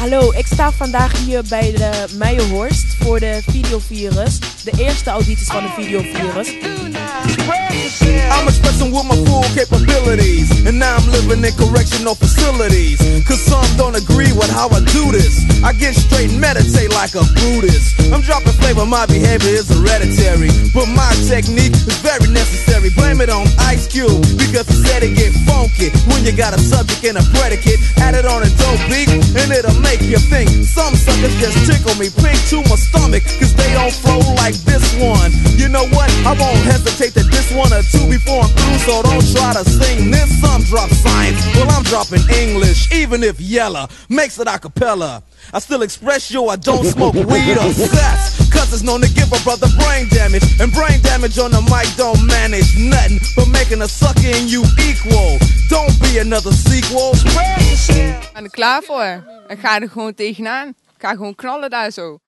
Hallo, ik sta vandaag hier bij de Meijerhorst voor de Videovirus. De eerste audities van de Videovirus. I'm expressing with my full capabilities. And now I'm living in correctional facilities. Cause some don't agree with how I do this. I get straight and meditate like a Buddhist. I'm dropping flavor, my behavior is hereditary. But my technique is very necessary. Blame it on Ice Cube, because he said it you got a subject and a predicate, add it on a dope beat, and it'll make you think. Some suckers just tickle me pink to my stomach, cause they don't flow like this one. You know what? I won't hesitate to diss one or two before I'm through, so don't try to sing this. Some drop science, well, I'm dropping English, even if Yella makes it a cappella. I still express yo, I don't smoke weed or sex. Cause it's known to give a brother brain damage. And brain damage on the mic don't manage nothing but making a sucker in you equal. Don't be another sequel. Ik ben er klaar voor. Ik ga er gewoon tegenaan. Ga gewoon knallen daar zo.